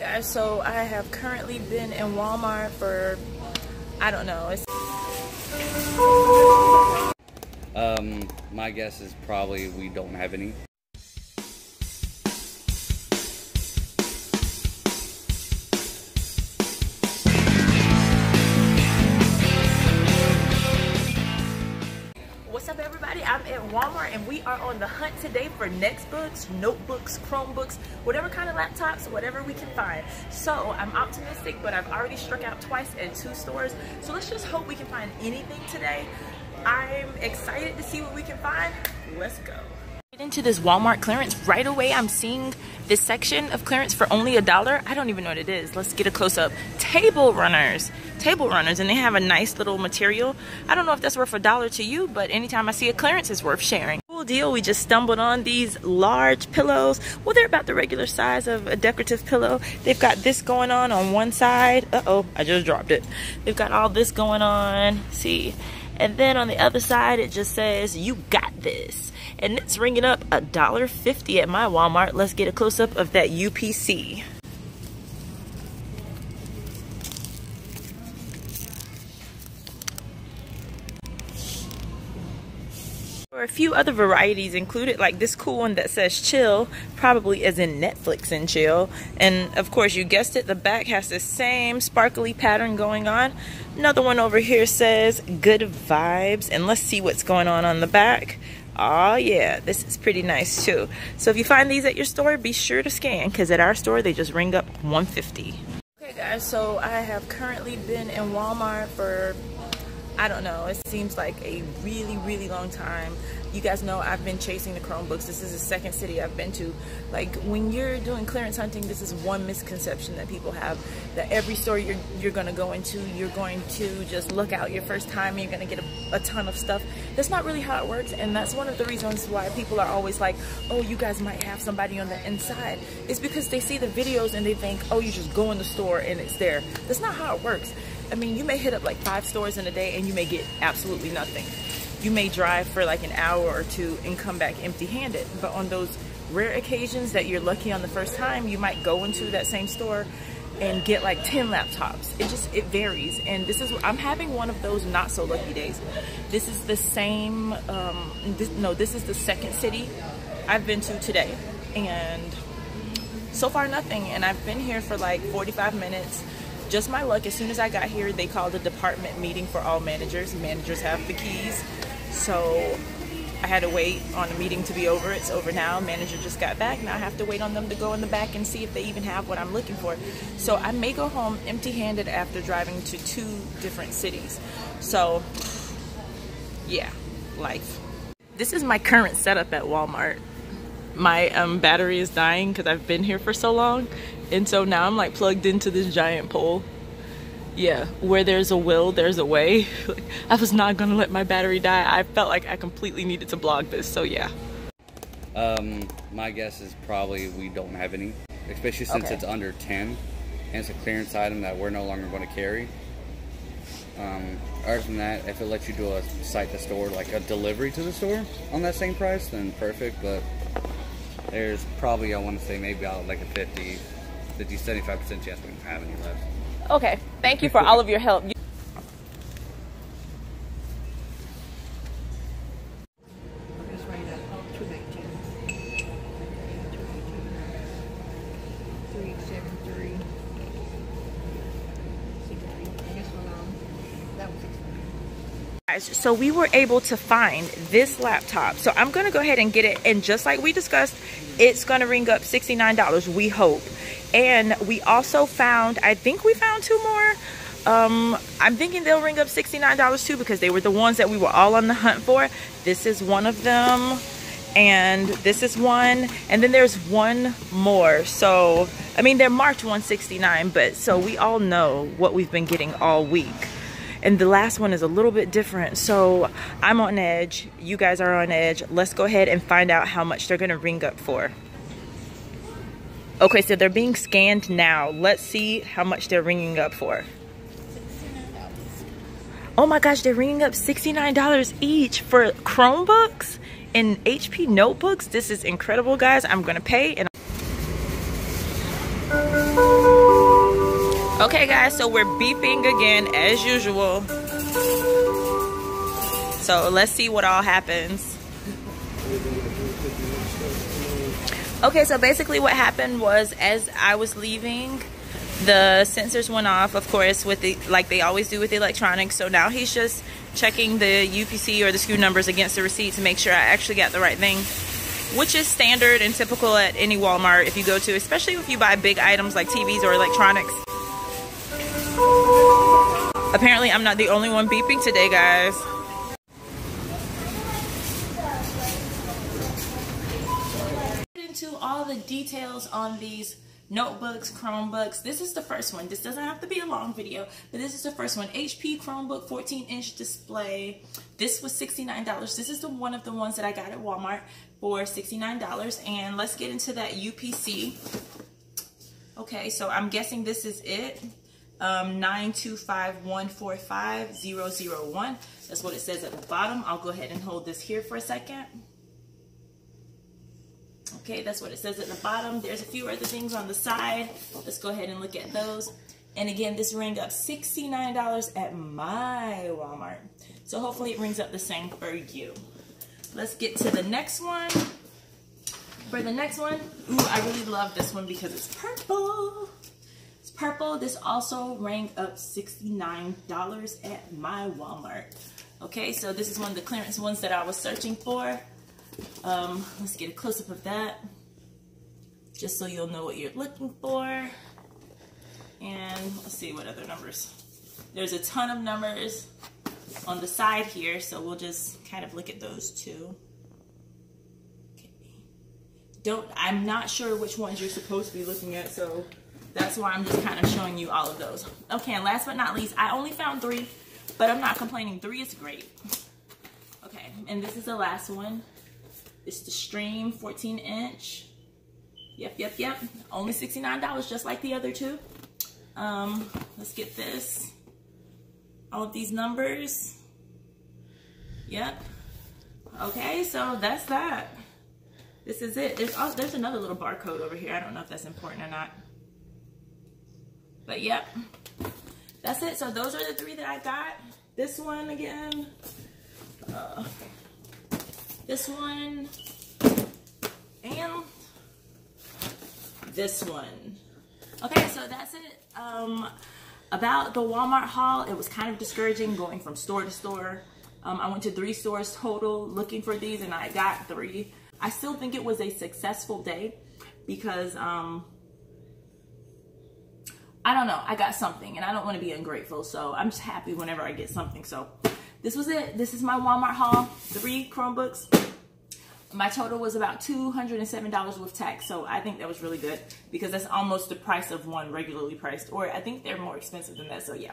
guys, so I have currently been in Walmart for, I don't know, Um, my guess is probably we don't have any. Walmart and we are on the hunt today for Nextbooks, notebooks, Chromebooks, whatever kind of laptops, whatever we can find. So I'm optimistic, but I've already struck out twice at two stores. So let's just hope we can find anything today. I'm excited to see what we can find. Let's go. Into this Walmart clearance right away, I'm seeing this section of clearance for only a dollar. I don't even know what it is. Let's get a close up. Table runners, table runners, and they have a nice little material. I don't know if that's worth a dollar to you, but anytime I see a clearance, it's worth sharing. Cool deal. We just stumbled on these large pillows. Well, they're about the regular size of a decorative pillow. They've got this going on on one side. Uh oh, I just dropped it. They've got all this going on. See. And then on the other side, it just says, you got this. And it's ringing up a dollar fifty at my Walmart. Let's get a close up of that UPC. Or a few other varieties included, like this cool one that says chill, probably as in Netflix and chill. And of course, you guessed it, the back has the same sparkly pattern going on. Another one over here says good vibes. And let's see what's going on on the back. Oh yeah, this is pretty nice too. So if you find these at your store, be sure to scan because at our store, they just ring up 150. Okay guys, so I have currently been in Walmart for I don't know. It seems like a really, really long time. You guys know I've been chasing the Chromebooks. This is the second city I've been to. Like when you're doing clearance hunting, this is one misconception that people have that every store you're you're gonna go into, you're going to just look out your first time and you're gonna get a, a ton of stuff. That's not really how it works, and that's one of the reasons why people are always like, "Oh, you guys might have somebody on the inside." It's because they see the videos and they think, "Oh, you just go in the store and it's there." That's not how it works. I mean, you may hit up like five stores in a day and you may get absolutely nothing. You may drive for like an hour or two and come back empty handed. But on those rare occasions that you're lucky on the first time, you might go into that same store and get like 10 laptops. It just, it varies. And this is, I'm having one of those not so lucky days. This is the same, um, this, no, this is the second city I've been to today. And so far nothing. And I've been here for like 45 minutes just my luck, as soon as I got here, they called a department meeting for all managers. Managers have the keys. So I had to wait on the meeting to be over. It's over now. Manager just got back. Now I have to wait on them to go in the back and see if they even have what I'm looking for. So I may go home empty handed after driving to two different cities. So, yeah, life. This is my current setup at Walmart. My um, battery is dying because I've been here for so long and so now I'm like plugged into this giant pole. Yeah, where there's a will, there's a way. I was not gonna let my battery die. I felt like I completely needed to blog this, so yeah. Um, my guess is probably we don't have any, especially since Okay. it's under 10 and it's a clearance item that we're no longer going to carry. Um, other than that, if it lets you do a site to store, like a delivery to the store on that same price, then perfect. But there's probably, I want to say, maybe out like a 50, 50, 75% chance we don't have any left. Okay, thank you for all of your help. So we were able to find this laptop. So I'm gonna go ahead and get it. And just like we discussed, it's gonna ring up $69, we hope. And we also found, I think we found two more. Um, I'm thinking they'll ring up $69 too because they were the ones that we were all on the hunt for. This is one of them. And this is one. And then there's one more. So, I mean, they're marked 169, but so we all know what we've been getting all week and the last one is a little bit different. So i'm on edge. You guys are on edge. Let's go ahead and find out how much they're gonna ring up for. Okay so they're being scanned now. Let's see how much they're ringing up for. Oh my gosh they're ringing up $69 each for chromebooks and hp notebooks. This is incredible guys. I'm gonna pay and guys, so we're beeping again as usual. So let's see what all happens. Okay, so basically what happened was as I was leaving, the sensors went off, of course, with the like they always do with electronics. So now he's just checking the UPC or the SKU numbers against the receipt to make sure I actually got the right thing, which is standard and typical at any Walmart if you go to, especially if you buy big items like TVs or electronics. Apparently, I'm not the only one beeping today, guys. into all the details on these notebooks, Chromebooks. This is the first one. This doesn't have to be a long video, but this is the first one. HP Chromebook 14 inch display. This was $69. This is the one of the ones that I got at Walmart for $69. And let's get into that UPC. Okay, so I'm guessing this is it. Um, 925145001. That's what it says at the bottom. I'll go ahead and hold this here for a second. Okay, that's what it says at the bottom. There's a few other things on the side. Let's go ahead and look at those. And again, this rang up $69 at my Walmart. So hopefully it rings up the same for you. Let's get to the next one. For the next one, ooh, I really love this one because it's purple. Purple. This also rang up $69 at my Walmart. Okay, so this is one of the clearance ones that I was searching for. Um, let's get a close-up of that, just so you'll know what you're looking for. And let's see what other numbers. There's a ton of numbers on the side here, so we'll just kind of look at those too. Okay. Don't, I'm not sure which ones you're supposed to be looking at, so that's why I'm just kind of showing you all of those. Okay, and last but not least, I only found three, but I'm not complaining. Three is great. Okay, and this is the last one. It's the Stream 14 inch. Yep, yep, yep. Only $69, just like the other two. Um, let's get this. All of these numbers. Yep. Okay, so that's that. This is it. There's oh, there's another little barcode over here. I don't know if that's important or not. But yep. That's it. So those are the three that I got. This one again. Uh, this one, and this one. Okay, so that's it. Um, about the Walmart haul, it was kind of discouraging going from store to store. Um, I went to three stores total looking for these and I got three. I still think it was a successful day because um, I don't know, I got something and I don't want to be ungrateful. So I'm just happy whenever I get something. So this was it. This is my Walmart haul. Three Chromebooks. My total was about $207 with tax. So I think that was really good because that's almost the price of one regularly priced. Or I think they're more expensive than that. So yeah.